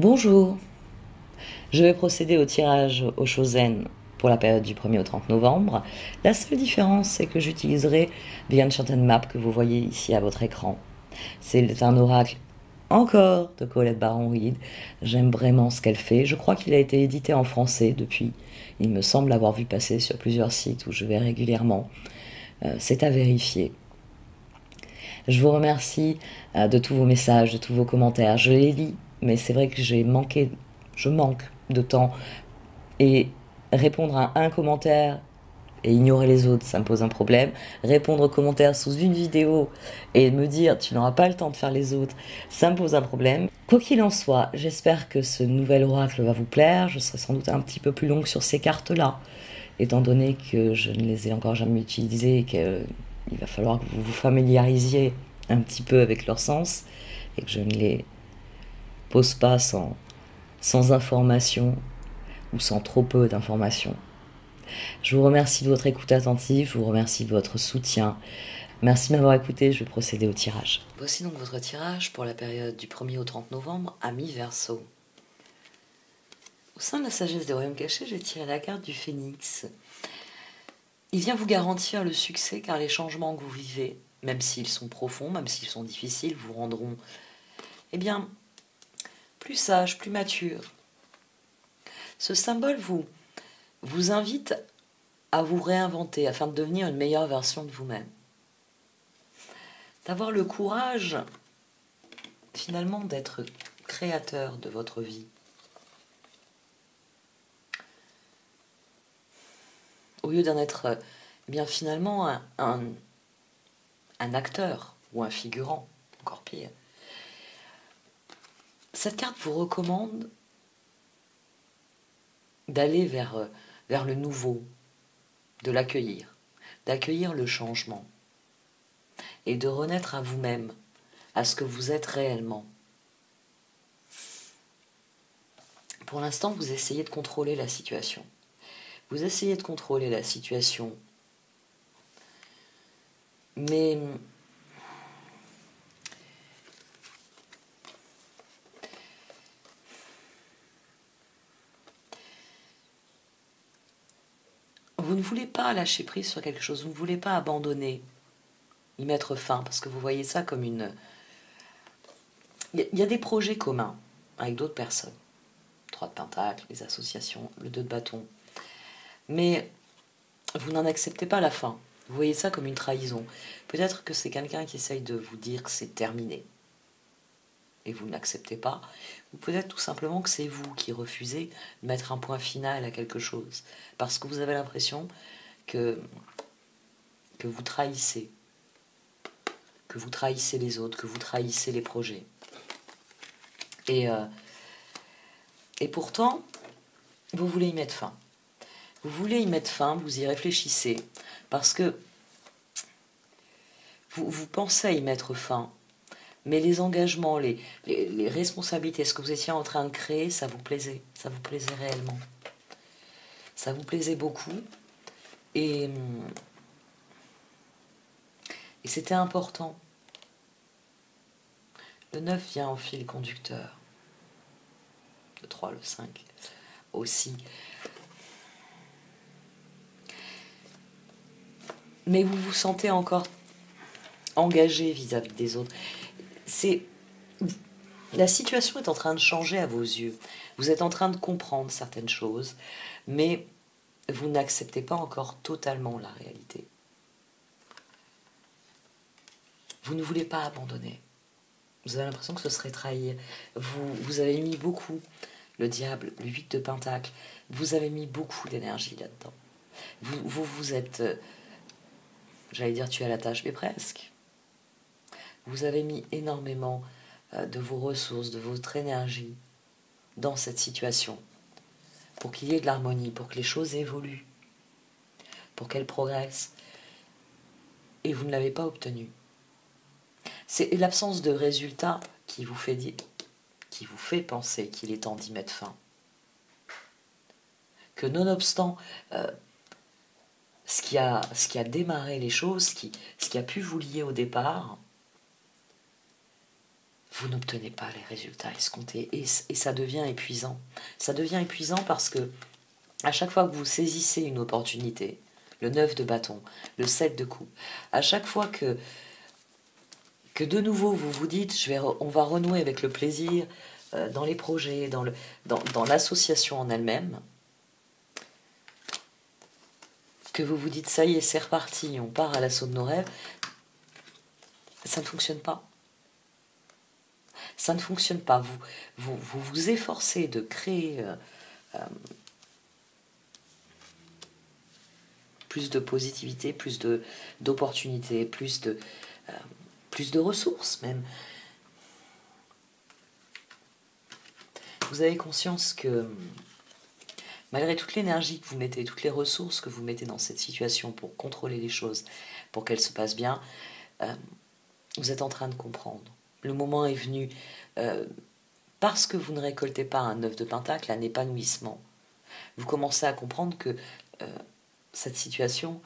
Bonjour. Je vais procéder au tirage au Shozen pour la période du 1er au 30 novembre. La seule différence, c'est que j'utiliserai Enchanted Map que vous voyez ici à votre écran. C'est un oracle encore de Colette Baron-Reed. J'aime vraiment ce qu'elle fait. Je crois qu'il a été édité en français depuis. Il me semble l'avoir vu passer sur plusieurs sites où je vais régulièrement. Euh, c'est à vérifier. Je vous remercie euh, de tous vos messages, de tous vos commentaires. Je les lis, mais c'est vrai que j'ai manqué, je manque de temps. Et répondre à un commentaire et ignorer les autres, ça me pose un problème. Répondre aux commentaires sous une vidéo et me dire tu n'auras pas le temps de faire les autres, ça me pose un problème. Quoi qu'il en soit, j'espère que ce nouvel oracle va vous plaire. Je serai sans doute un petit peu plus longue sur ces cartes-là, étant donné que je ne les ai encore jamais utilisées et qu'il va falloir que vous vous familiarisiez un petit peu avec leur sens et que je ne les pose pas sans, sans information ou sans trop peu d'informations. Je vous remercie de votre écoute attentive, je vous remercie de votre soutien. Merci de m'avoir écouté, je vais procéder au tirage. Voici donc votre tirage pour la période du 1er au 30 novembre à mi-verso. Au sein de la sagesse des royaumes cachés, j'ai tiré la carte du phénix. Il vient vous garantir le succès car les changements que vous vivez, même s'ils sont profonds, même s'ils sont difficiles, vous rendront, eh bien, plus sage, plus mature. Ce symbole vous vous invite à vous réinventer afin de devenir une meilleure version de vous-même. D'avoir le courage finalement d'être créateur de votre vie. Au lieu d'en être eh bien finalement un, un acteur ou un figurant, encore pire. Cette carte vous recommande d'aller vers vers le nouveau, de l'accueillir, d'accueillir le changement et de renaître à vous-même, à ce que vous êtes réellement. Pour l'instant, vous essayez de contrôler la situation. Vous essayez de contrôler la situation, mais vous ne voulez pas lâcher prise sur quelque chose, vous ne voulez pas abandonner, y mettre fin, parce que vous voyez ça comme une... Il y a des projets communs avec d'autres personnes. Trois de pentacles, les associations, le deux de bâton. Mais vous n'en acceptez pas la fin. Vous voyez ça comme une trahison. Peut-être que c'est quelqu'un qui essaye de vous dire que c'est terminé. Et vous n'acceptez pas. Ou peut-être tout simplement que c'est vous qui refusez de mettre un point final à quelque chose, parce que vous avez l'impression que, vous trahissez, que vous trahissez les autres, que vous trahissez les projets. Et, euh, et pourtant, vous voulez y mettre fin. Vous voulez y mettre fin, vous y réfléchissez, parce que vous, vous pensez y mettre fin, mais les engagements, les, responsabilités, ce que vous étiez en train de créer, ça vous plaisait, ça vous plaisait réellement. Ça vous plaisait beaucoup. Et, et c'était important. Le 9 vient en fil conducteur. Le 3, le 5 aussi. Mais vous vous sentez encore engagé vis-à-vis -vis des autres c'est la situation est en train de changer à vos yeux. Vous êtes en train de comprendre certaines choses, mais vous n'acceptez pas encore totalement la réalité. Vous ne voulez pas abandonner. Vous avez l'impression que ce serait trahir. Vous, vous avez mis beaucoup, le diable, le 8 de Pentacle, vous avez mis beaucoup d'énergie là-dedans. Vous, vous, vous êtes, euh, j'allais dire tu à la tâche, mais presque. Vous avez mis énormément euh, de vos ressources, de votre énergie dans cette situation pour qu'il y ait de l'harmonie, pour que les choses évoluent, pour qu'elles progressent. Et vous ne l'avez pas obtenu. C'est l'absence de résultat qui vous fait, qui vous fait penser qu'il est temps d'y mettre fin. Que nonobstant euh, ce, qui a, ce qui a démarré les choses, qui, ce qui a pu vous lier au départ, vous n'obtenez pas les résultats escomptés et, ça devient épuisant. Ça devient épuisant parce que à chaque fois que vous saisissez une opportunité, le 9 de bâton, le 7 de coupe, à chaque fois que, que de nouveau vous vous dites je vais, on va renouer avec le plaisir euh, dans les projets, dans, le, dans, dans l'association en elle-même, que vous vous dites ça y est, c'est reparti, on part à l'assaut de nos rêves, ça ne fonctionne pas. Ça ne fonctionne pas. Vous vous, efforcez de créer euh, euh, plus de positivité, plus d'opportunités, plus de, euh, plus de ressources même. Vous avez conscience que malgré toute l'énergie que vous mettez, toutes les ressources que vous mettez dans cette situation pour contrôler les choses, pour qu'elles se passent bien, vous êtes en train de comprendre. Le moment est venu euh, parce que vous ne récoltez pas un œuf de pentacle, un épanouissement. Vous commencez à comprendre que cette situation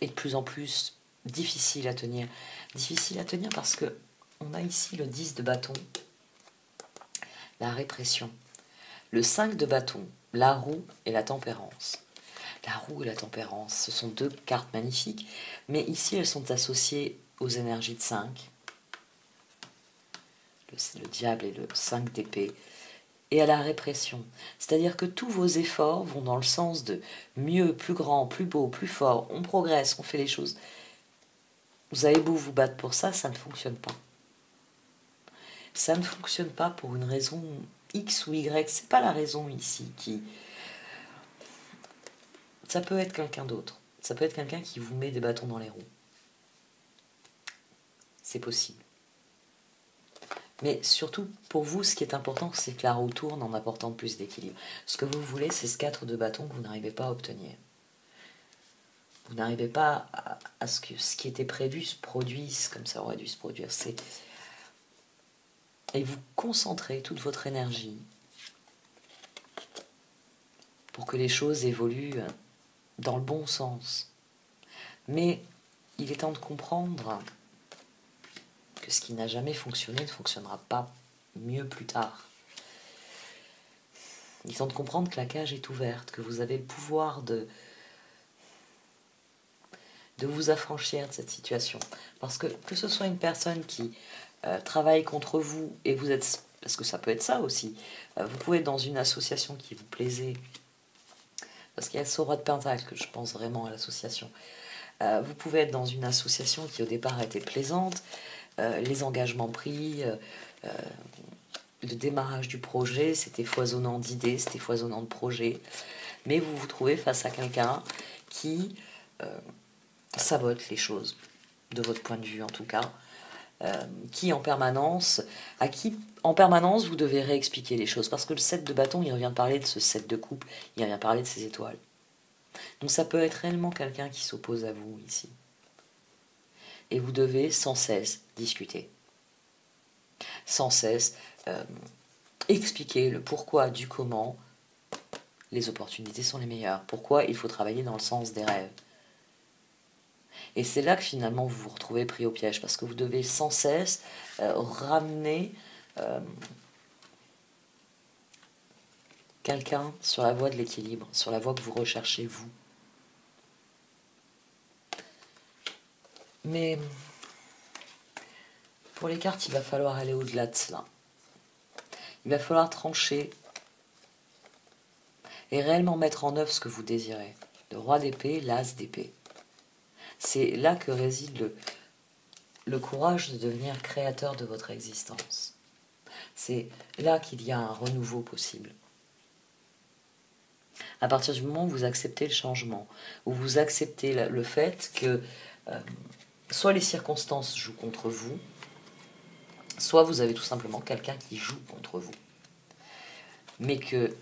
est de plus en plus difficile à tenir. Difficile à tenir parce que on a ici le 10 de bâton, la répression. Le 5 de bâton, la roue et la tempérance. La roue et la tempérance, ce sont deux cartes magnifiques, mais ici elles sont associées aux énergies de 5. Le, le diable et le 5 d'épée et à la répression. C'est-à-dire que tous vos efforts vont dans le sens de mieux, plus grand, plus beau, plus fort, on progresse, on fait les choses. Vous avez beau vous battre pour ça, ça ne fonctionne pas. Ça ne fonctionne pas pour une raison X ou Y. C'est pas la raison ici qui. Ça peut être quelqu'un d'autre. Ça peut être quelqu'un qui vous met des bâtons dans les roues. C'est possible. Mais surtout, pour vous, ce qui est important, c'est que la roue tourne en apportant plus d'équilibre. Ce que vous voulez, c'est ce 4 de bâton que vous n'arrivez pas à obtenir. Vous n'arrivez pas à, ce que ce qui était prévu se produise comme ça aurait dû se produire. Et vous concentrez toute votre énergie pour que les choses évoluent dans le bon sens. Mais il est temps de comprendre ce qui n'a jamais fonctionné ne fonctionnera pas mieux plus tard. Il est temps de comprendre que la cage est ouverte, que vous avez le pouvoir de, vous affranchir de cette situation. Parce que que ce soit une personne qui euh, travaille contre vous et vous êtes... Parce que ça peut être ça aussi. Euh, vous pouvez être dans une association qui vous plaisait. Parce qu'il y a ce de Pentacle, que je pense vraiment à l'association. Euh, vous pouvez être dans une association qui au départ était plaisante, euh, les engagements pris, euh, euh, le démarrage du projet, c'était foisonnant d'idées, c'était foisonnant de projets. Mais vous vous trouvez face à quelqu'un qui sabote les choses, de votre point de vue en tout cas, qui en permanence, à qui en permanence vous devez réexpliquer les choses. Parce que le 7 de bâton, il revient parler de ce 7 de coupe, il revient parler de ses étoiles. Donc ça peut être réellement quelqu'un qui s'oppose à vous ici et vous devez sans cesse discuter. Sans cesse euh, expliquer le pourquoi du comment les opportunités sont les meilleures, pourquoi il faut travailler dans le sens des rêves. Et c'est là que finalement vous vous retrouvez pris au piège, parce que vous devez sans cesse euh, ramener euh, quelqu'un sur la voie de l'équilibre, sur la voie que vous recherchez vous. Mais pour les cartes, il va falloir aller au-delà de cela. Il va falloir trancher et réellement mettre en œuvre ce que vous désirez. Le roi d'épée, l'as d'épée. C'est là que réside le, courage de devenir créateur de votre existence. C'est là qu'il y a un renouveau possible. À partir du moment où vous acceptez le changement, où vous acceptez le fait que euh, soit les circonstances jouent contre vous, soit vous avez tout simplement quelqu'un qui joue contre vous. Mais que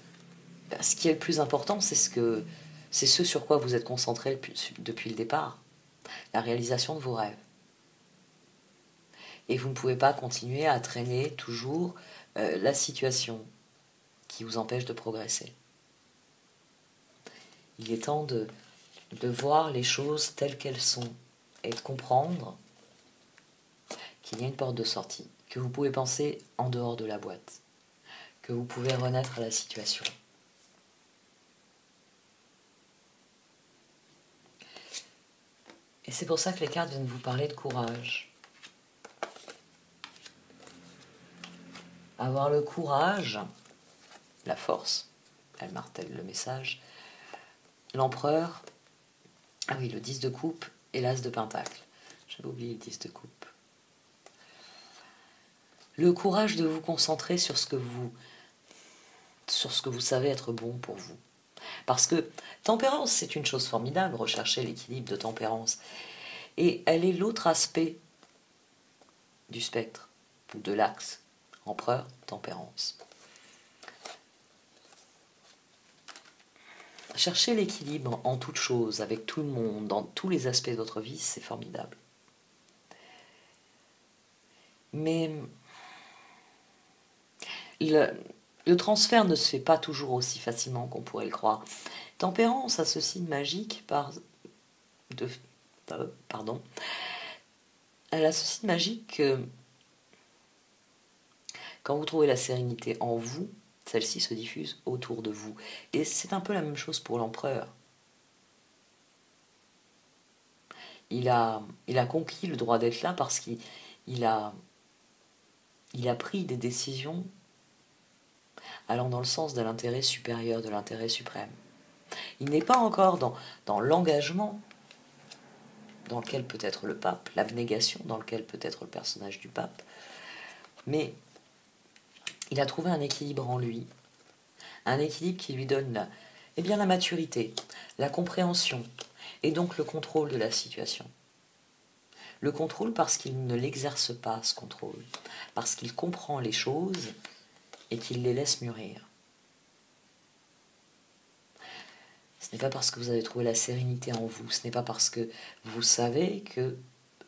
bah, ce qui est le plus important, c'est ce, que, c'est ce sur quoi vous êtes concentré depuis le départ, la réalisation de vos rêves. Et vous ne pouvez pas continuer à traîner toujours euh, la situation qui vous empêche de progresser. Il est temps de, de voir les choses telles qu'elles sont et de comprendre qu'il y a une porte de sortie. que vous pouvez penser en dehors de la boîte, que vous pouvez renaître à la situation. Et c'est pour ça que les cartes viennent vous parler de courage. Avoir le courage, la force, elle martèle le message. L'empereur, ah oui, le 10 de coupe et l'as de pentacle. J'avais oublié le 10 de coupe. Le courage de vous concentrer sur ce que vous sur ce que vous savez être bon pour vous. Parce que tempérance, c'est une chose formidable, rechercher l'équilibre de tempérance. Et elle est l'autre aspect du spectre, de l'axe, empereur, tempérance. Chercher l'équilibre en toute chose, avec tout le monde, dans tous les aspects de votre vie, c'est formidable. Mais le, transfert ne se fait pas toujours aussi facilement qu'on pourrait le croire. Tempérance a ce signe magique par de, euh, pardon. Elle magique que quand vous trouvez la sérénité en vous, celle-ci se diffuse autour de vous. Et c'est un peu la même chose pour l'empereur. Il a, conquis le droit d'être là parce qu'il a, il a pris des décisions allant dans le sens de l'intérêt supérieur, de l'intérêt suprême. Il n'est pas encore dans, dans l'engagement dans lequel peut être le pape, l'abnégation dans lequel peut être le personnage du pape, mais il a trouvé un équilibre en lui, un équilibre qui lui donne eh bien, la maturité, la compréhension et donc le contrôle de la situation. Le contrôle parce qu'il ne l'exerce pas, ce contrôle, parce qu'il comprend les choses et qu'il les laisse mûrir. Ce n'est pas parce que vous avez trouvé la sérénité en vous, ce n'est pas parce que vous savez que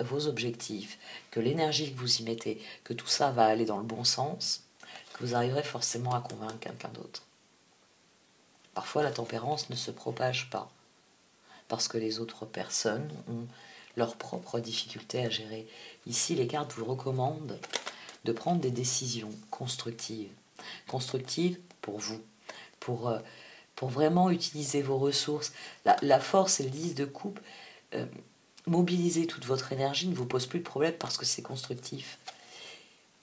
vos objectifs, que l'énergie que vous y mettez, que tout ça va aller dans le bon sens, vous arriverez forcément à convaincre quelqu'un d'autre. Parfois la tempérance ne se propage pas, parce que les autres personnes ont leurs propres difficultés à gérer. Ici, les cartes vous recommandent de prendre des décisions constructives, constructive pour vous, pour, euh, vraiment utiliser vos ressources. La, force et le 10 de coupe, euh, mobiliser toute votre énergie ne vous pose plus de problème parce que c'est constructif.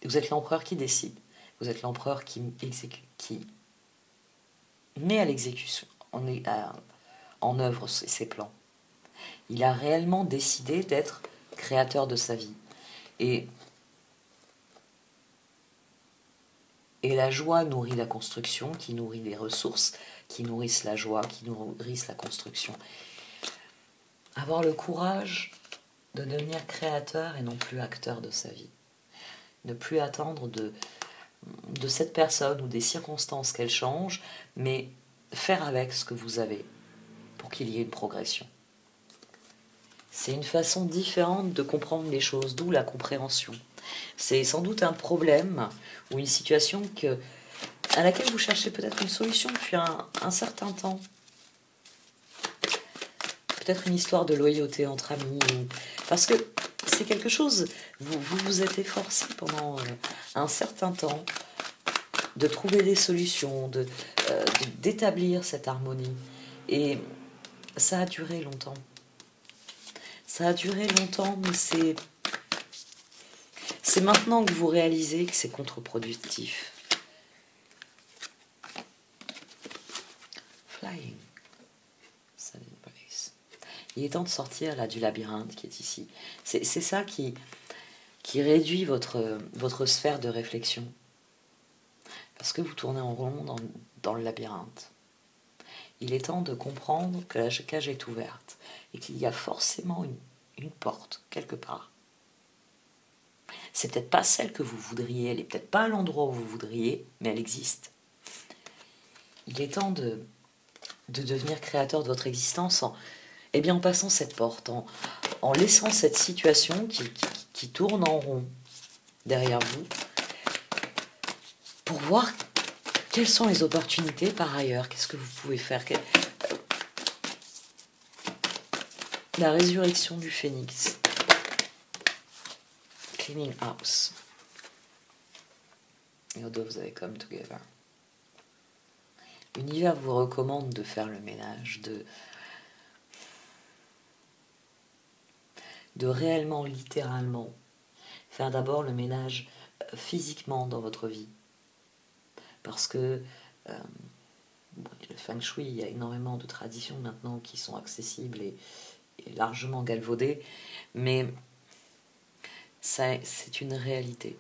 Vous êtes l'empereur qui décide. Vous êtes l'empereur qui met à l'exécution, en, en œuvre ses plans. Il a réellement décidé d'être créateur de sa vie. Et Et la joie nourrit la construction, qui nourrit les ressources, qui nourrissent la joie, qui nourrissent la construction. Avoir le courage de devenir créateur et non plus acteur de sa vie. Ne plus attendre de, de cette personne ou des circonstances qu'elle change, mais faire avec ce que vous avez pour qu'il y ait une progression. C'est une façon différente de comprendre les choses, d'où la compréhension. C'est sans doute un problème ou une situation que, à laquelle vous cherchez peut-être une solution depuis un, certain temps. Peut-être une histoire de loyauté entre amis. Parce que c'est quelque chose, vous, vous êtes efforcé pendant euh, un certain temps de trouver des solutions, de, euh, d'établir cette harmonie. Et ça a duré longtemps. Ça a duré longtemps, mais c'est c'est maintenant que vous réalisez que c'est contre-productif. Flying. Il est temps de sortir là du labyrinthe qui est ici. C'est ça qui, qui réduit votre, votre sphère de réflexion. Parce que vous tournez en rond dans, dans le labyrinthe. Il est temps de comprendre que la cage est ouverte et qu'il y a forcément une, une porte quelque part c'est peut-être pas celle que vous voudriez, elle est peut-être pas à l'endroit où vous voudriez, mais elle existe. Il est temps de, de devenir créateur de votre existence en, eh bien, en passant cette porte, en, en laissant cette situation qui, qui, tourne en rond derrière vous, pour voir quelles sont les opportunités par ailleurs, qu'est-ce que vous pouvez faire. La résurrection du phénix. Cleaning House. Dos, vous avez Come Together. L'univers vous recommande de faire le ménage, de, de réellement, littéralement, faire d'abord le ménage euh, physiquement dans votre vie. Parce que euh, le feng shui, il y a énormément de traditions maintenant qui sont accessibles et, largement galvaudées, mais c'est une réalité.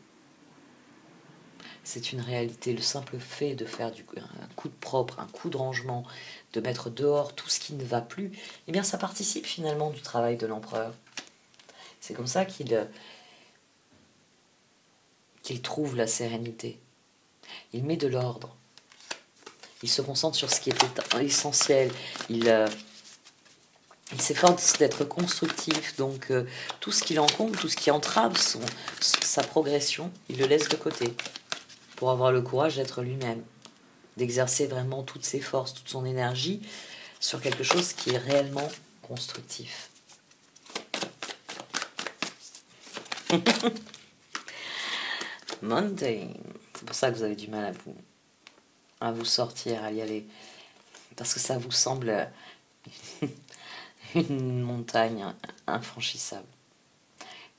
C'est une réalité. Le simple fait de faire un coup de propre, un coup de rangement, de mettre dehors tout ce qui ne va plus, eh bien ça participe finalement du travail de l'empereur. C'est comme ça qu'il qu'il trouve la sérénité. Il met de l'ordre. Il se concentre sur ce qui est essentiel. Il, euh, il s'efforce d'être constructif. Donc euh, tout ce qui l'encombre, tout ce qui entrave sa progression, il le laisse de côté pour avoir le courage d'être lui-même, d'exercer vraiment toutes ses forces, toute son énergie sur quelque chose qui est réellement constructif. Monday. C'est pour ça que vous avez du mal à vous, sortir, à y aller. Parce que ça vous semble une montagne infranchissable.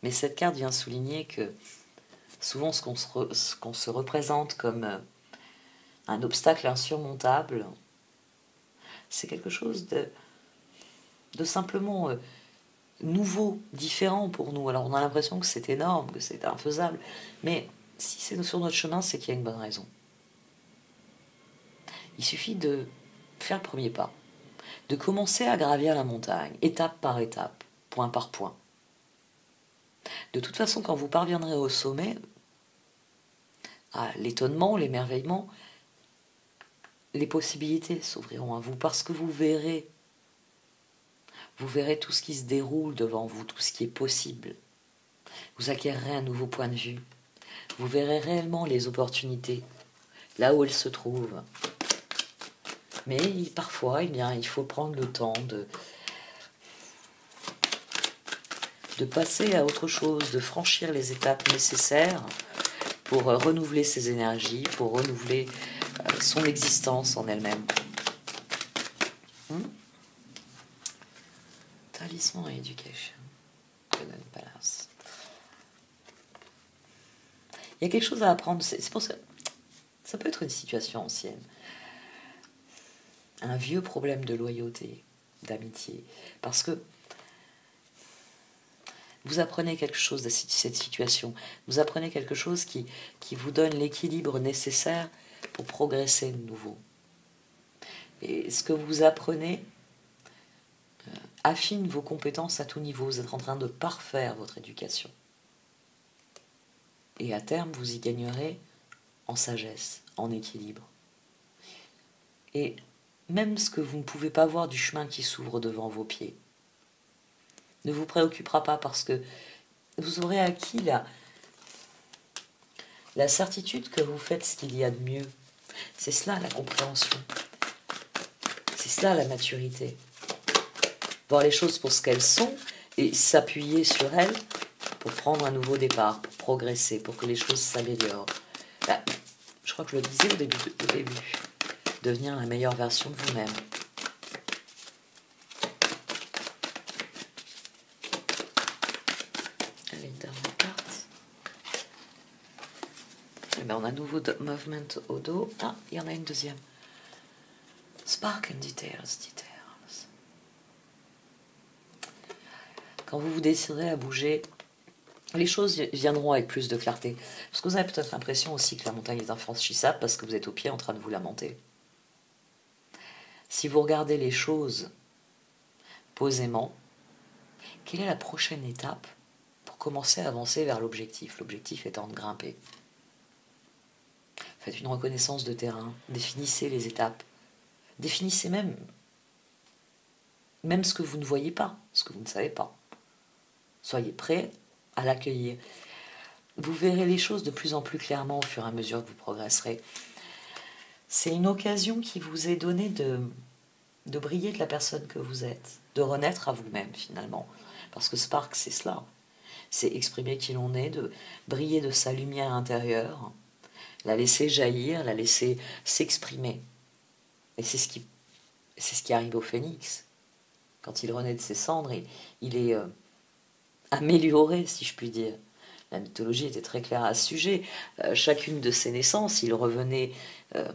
Mais cette carte vient souligner que souvent ce qu'on se, se, représente comme euh, un obstacle insurmontable, c'est quelque chose de, de simplement euh, nouveau, différent pour nous. Alors on a l'impression que c'est énorme, que c'est infaisable, mais si c'est sur notre chemin, c'est qu'il y a une bonne raison. Il suffit de faire le premier pas, de commencer à gravir la montagne, étape par étape, point par point. De toute façon, quand vous parviendrez au sommet, à l'étonnement, l'émerveillement, les possibilités s'ouvriront à vous parce que vous verrez, vous verrez tout ce qui se déroule devant vous, tout ce qui est possible. Vous acquérerez un nouveau point de vue, vous verrez réellement les opportunités, là où elles se trouvent. Mais parfois, eh bien, il faut prendre le temps de, passer à autre chose, de franchir les étapes nécessaires pour renouveler ses énergies, pour renouveler euh, son existence en elle-même. Hmm? Talisman et éducation. Palace. Il y a quelque chose à apprendre. C'est pour ça. Ça peut être une situation ancienne. Un vieux problème de loyauté, d'amitié. Parce que vous apprenez quelque chose de cette situation. Vous apprenez quelque chose qui, qui vous donne l'équilibre nécessaire pour progresser de nouveau. Et ce que vous apprenez affine vos compétences à tout niveau. Vous êtes en train de parfaire votre éducation. Et à terme, vous y gagnerez en sagesse, en équilibre. Et même ce que vous ne pouvez pas voir du chemin qui s'ouvre devant vos pieds ne vous préoccupera pas parce que vous aurez acquis la, la certitude que vous faites ce qu'il y a de mieux. C'est cela la compréhension. C'est cela la maturité. Voir les choses pour ce qu'elles sont et s'appuyer sur elles pour prendre un nouveau départ, pour progresser, pour que les choses s'améliorent. Bah, je crois que je le disais au début, au début. Devenir la meilleure version de vous-même. Allez, dernière carte. Eh ben, on a nouveau movement au dos. Ah, il y en a une deuxième. Spark and details, details. Quand vous vous déciderez à bouger les choses viendront avec plus de clarté. Parce que vous avez peut-être l'impression aussi que la montagne est infranchissable parce que vous êtes au pied en train de vous lamenter. Si vous regardez les choses posément, quelle est la prochaine étape pour commencer à avancer vers l'objectif? L'objectif étant de grimper. Faites une reconnaissance de terrain, définissez les étapes, définissez même, même ce que vous ne voyez pas, ce que vous ne savez pas. Soyez prêts à l'accueillir. Vous verrez les choses de plus en plus clairement au fur et à mesure que vous progresserez. C'est une occasion qui vous est donnée de, de briller de la personne que vous êtes, de renaître à vous-même finalement. Parce que Spark, c'est cela. C'est exprimer qui l'on est, de briller de sa lumière intérieure. la laisser jaillir, la laisser s'exprimer. Et c'est ce qui, c'est arrive au phénix. Quand il renaît de ses cendres, il, est euh, amélioré, si je puis dire. La mythologie était très claire à ce sujet. Euh, chacune de ses naissances, il revenait euh,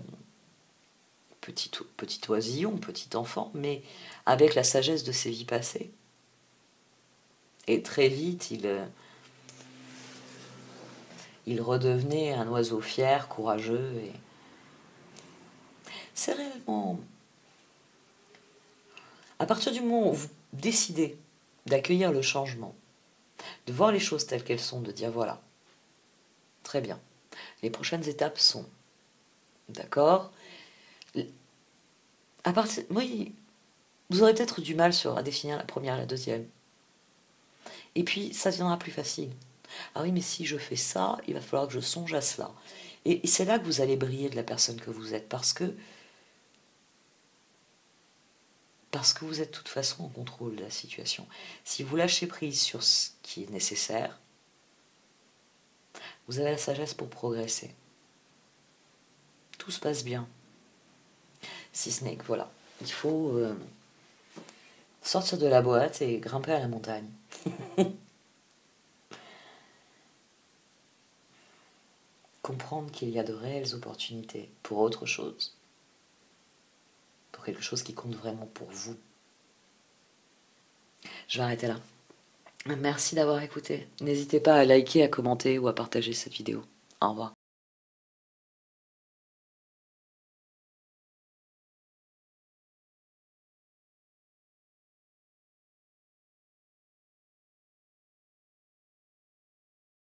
petit, petit oisillon, petit enfant, mais avec la sagesse de ses vies passées. Et très vite, il, il redevenait un oiseau fier, courageux. Et... C'est réellement... À partir du moment où vous décidez d'accueillir le changement, de voir les choses telles qu'elles sont, de dire voilà, très bien, les prochaines étapes sont, d'accord à partir, oui, vous aurez peut-être du mal sur, à définir la première la deuxième. Et puis, ça deviendra plus facile. Ah oui, mais si je fais ça, il va falloir que je songe à cela. Et, c'est là que vous allez briller de la personne que vous êtes, parce que parce que vous êtes de toute façon en contrôle de la situation. Si vous lâchez prise sur ce qui est nécessaire, vous avez la sagesse pour progresser. Tout se passe bien. Si ce n'est que voilà, il faut euh, sortir de la boîte et grimper à la montagne. comprendre qu'il y a de réelles opportunités pour autre chose, quelque chose qui compte vraiment pour vous. Je vais arrêter là. Merci d'avoir écouté. N'hésitez pas à liker, à commenter ou à partager cette vidéo. Au revoir.